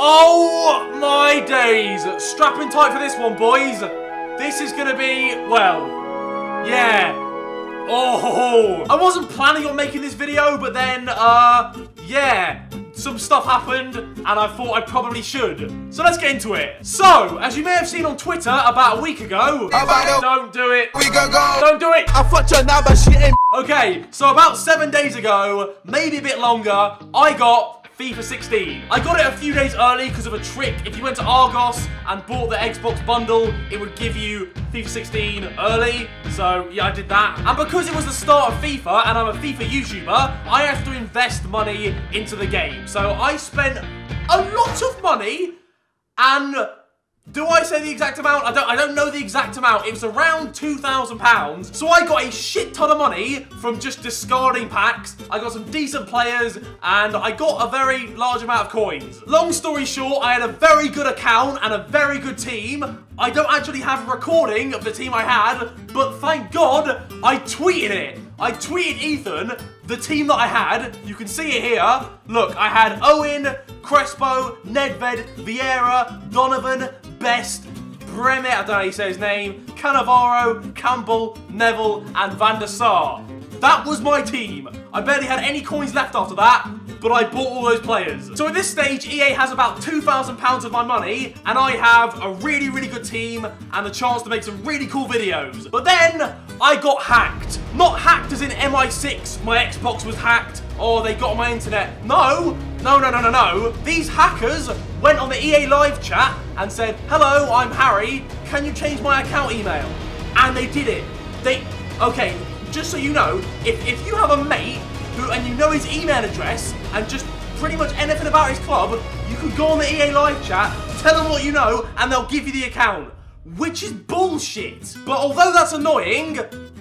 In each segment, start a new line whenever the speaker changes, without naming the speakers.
Oh my days! Strapping tight for this one, boys. This is gonna be, well, yeah. Oh, I wasn't planning on making this video, but then, uh, yeah, some stuff happened, and I thought I probably should. So let's get into it. So, as you may have seen on Twitter about a week ago, don't do it.
We go go.
Don't do it.
I fucked your number, she ain't.
Okay, so about seven days ago, maybe a bit longer, I got FIFA 16. I got it a few days early because of a trick. If you went to Argos and bought the Xbox bundle, it would give you FIFA 16 early. So yeah, I did that. And because it was the start of FIFA and I'm a FIFA YouTuber, I have to invest money into the game. So I spent a lot of money and do I say the exact amount? I don't I don't know the exact amount. It was around £2,000. So I got a shit ton of money from just discarding packs. I got some decent players and I got a very large amount of coins. Long story short, I had a very good account and a very good team. I don't actually have a recording of the team I had, but thank God I tweeted it. I tweeted Ethan the team that I had. You can see it here. Look, I had Owen, Crespo, Nedved, Vieira, Donovan, Best, Bremet, I don't know how you say his name, Cannavaro, Campbell, Neville, and Van der Sar. That was my team. I barely had any coins left after that, but I bought all those players. So at this stage, EA has about £2,000 of my money, and I have a really, really good team and the chance to make some really cool videos. But then, I got hacked. Not hacked as in MI6, my Xbox was hacked, or they got on my internet. No, no, no, no, no, no. These hackers went on the EA live chat and said, hello, I'm Harry, can you change my account email? And they did it. They, okay, just so you know, if, if you have a mate who, and you know his email address and just pretty much anything about his club, you can go on the EA live chat, tell them what you know, and they'll give you the account. Which is bullshit. But although that's annoying,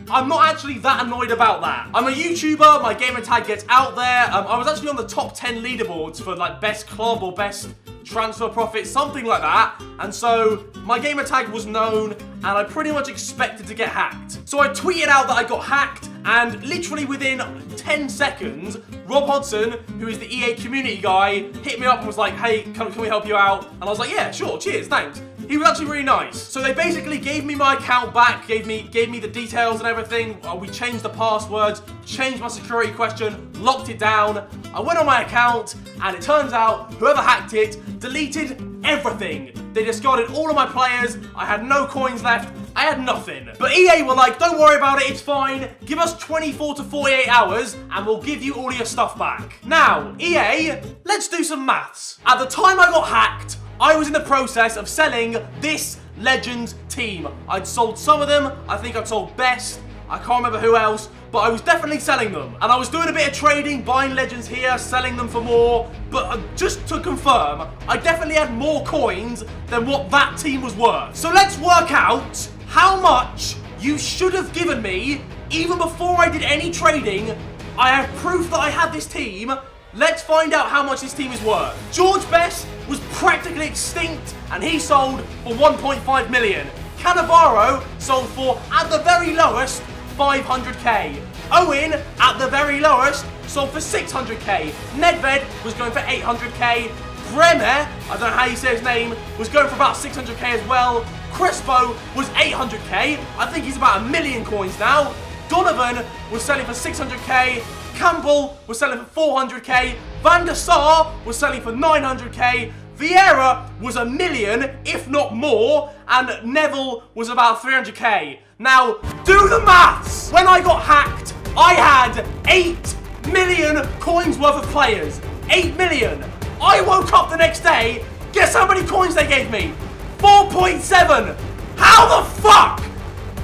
I'm not actually that annoyed about that. I'm a YouTuber, my gamer tag gets out there. Um, I was actually on the top 10 leaderboards for like best club or best transfer profit, something like that. And so my gamer tag was known and I pretty much expected to get hacked. So I tweeted out that I got hacked and literally within 10 seconds, Rob Hodson, who is the EA community guy, hit me up and was like, hey, can, can we help you out? And I was like, yeah, sure, cheers, thanks. He was actually really nice. So they basically gave me my account back, gave me gave me the details and everything. Uh, we changed the passwords, changed my security question, locked it down. I went on my account and it turns out whoever hacked it deleted everything. They discarded all of my players. I had no coins left. I had nothing. But EA were like, don't worry about it, it's fine. Give us 24 to 48 hours and we'll give you all your stuff back. Now, EA, let's do some maths. At the time I got hacked, I was in the process of selling this Legends team. I'd sold some of them. I think I'd sold Best. I can't remember who else, but I was definitely selling them. And I was doing a bit of trading, buying Legends here, selling them for more. But uh, just to confirm, I definitely had more coins than what that team was worth. So let's work out how much you should have given me even before I did any trading. I have proof that I had this team Let's find out how much this team is worth. George Best was practically extinct and he sold for 1.5 million. Cannavaro sold for, at the very lowest, 500k. Owen, at the very lowest, sold for 600k. Nedved was going for 800k. Bremer, I don't know how you say his name, was going for about 600k as well. Crespo was 800k. I think he's about a million coins now. Donovan was selling for 600k. Campbell was selling for 400k. Van der Sar was selling for 900k. Vieira was a million, if not more, and Neville was about 300k. Now, do the maths! When I got hacked, I had 8 million coins worth of players. 8 million. I woke up the next day, guess how many coins they gave me? 4.7. How the fuck?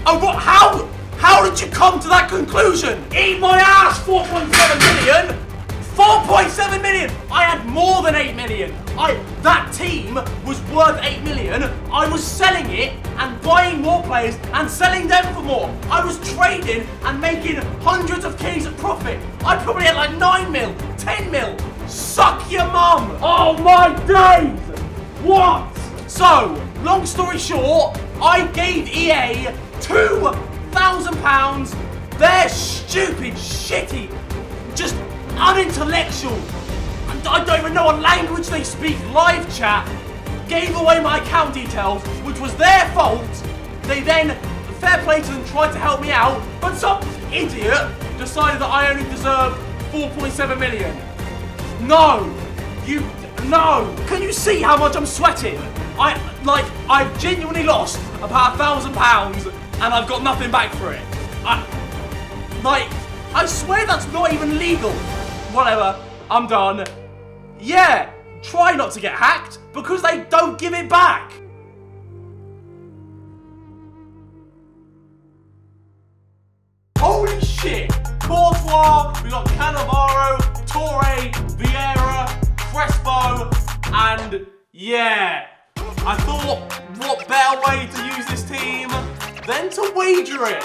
Oh, what, how, how did you come to that conclusion? Eat my ass, 4.7 million! 4.7 million! I had more than 8 million! I that team was worth 8 million. I was selling it and buying more players and selling them for more. I was trading and making hundreds of Ks of profit. I probably had like 9 mil, 10 mil. Suck your mum! Oh my days! What? So, long story short, I gave EA two thousand pounds. They're stupid, shitty, just unintellectual, I don't even know what language they speak. Live chat gave away my account details, which was their fault. They then, fair play to them, tried to help me out, but some idiot decided that I only deserve 4.7 million. No, you, no. Can you see how much I'm sweating? I, like, I've genuinely lost about a thousand pounds and I've got nothing back for it. I, like, I swear that's not even legal. Whatever, I'm done. Yeah, try not to get hacked because they don't give it back. Holy shit! Courtois, we got Cannavaro, Torre, Vieira, Crespo, and yeah. I thought, what better way to use this team than to wager it